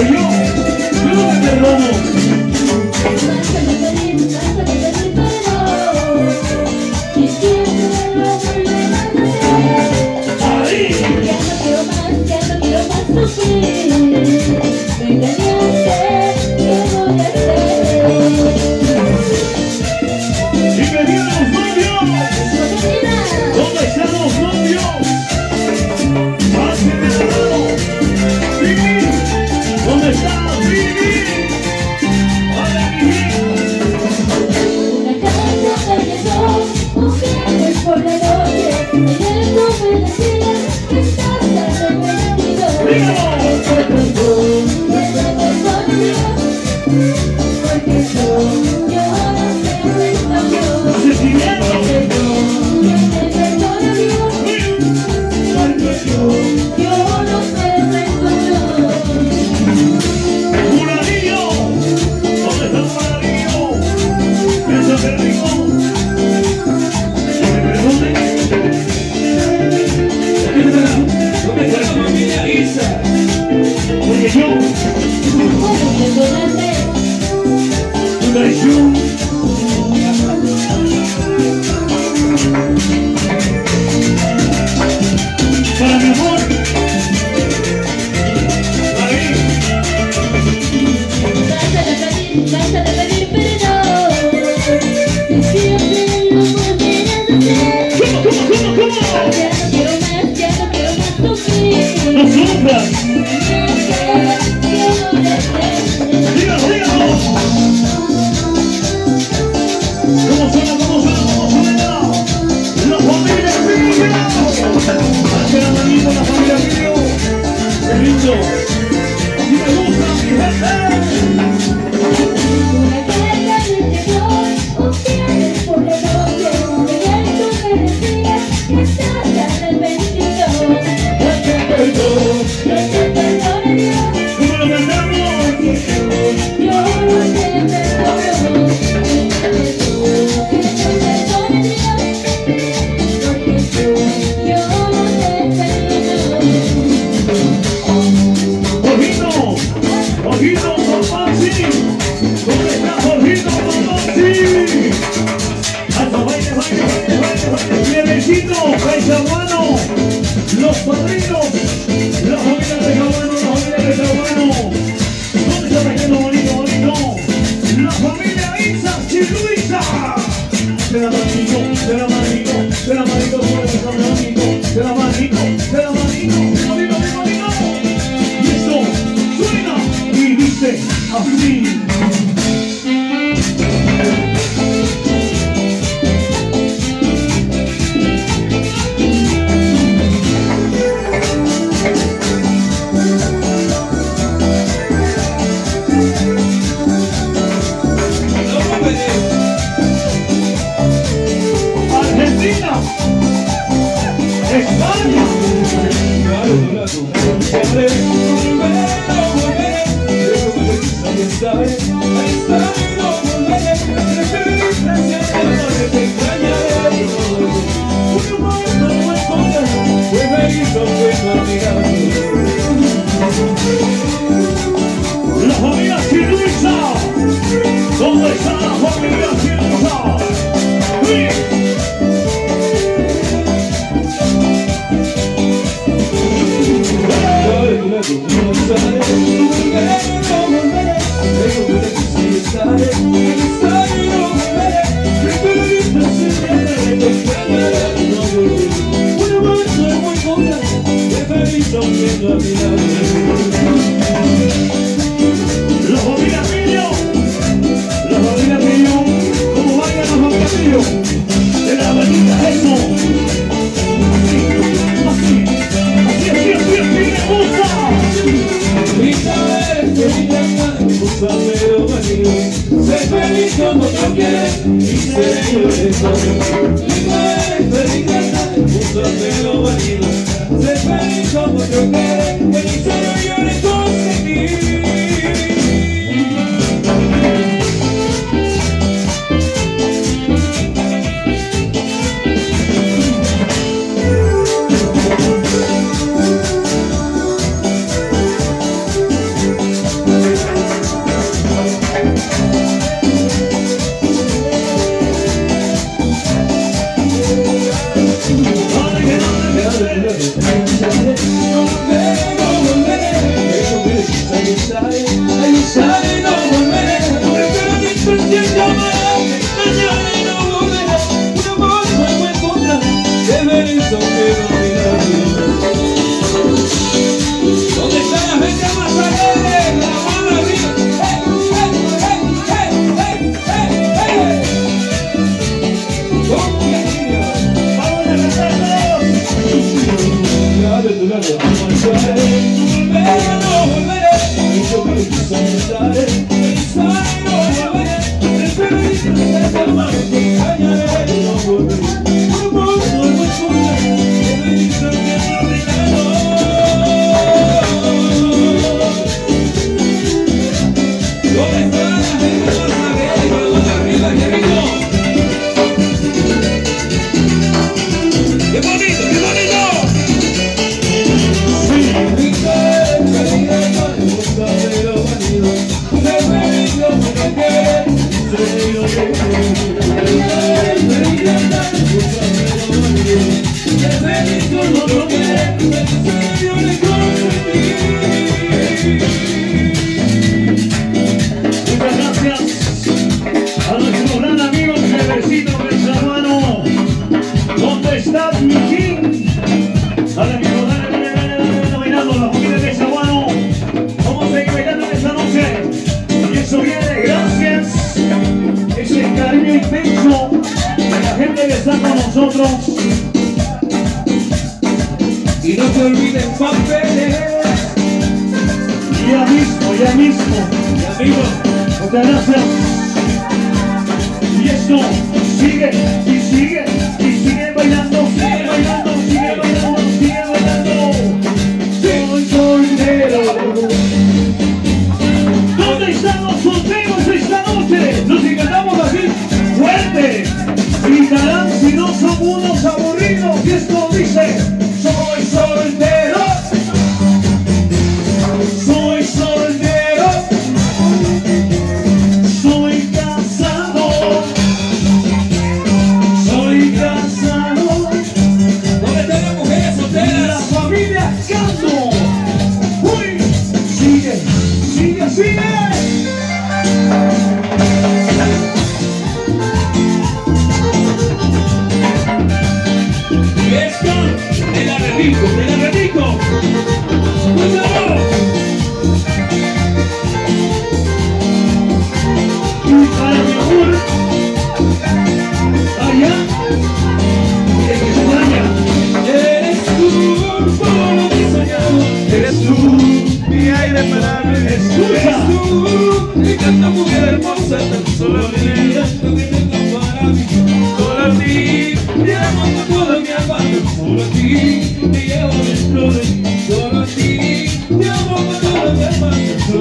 Porque yo, yo no. hit Se fue como yo sale, ahí y no volveré Espero mi no que ¿Dónde está la gente? La ¡Hey, hey, hey, hey, hey. Sunday. nosotros. Y no te olvides papeles. Ya mismo, ya mismo. Ya amigo. Muchas gracias. Y esto sigue y sigue y sigue bailando. Let's go.